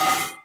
you